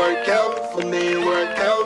work out for me, work out.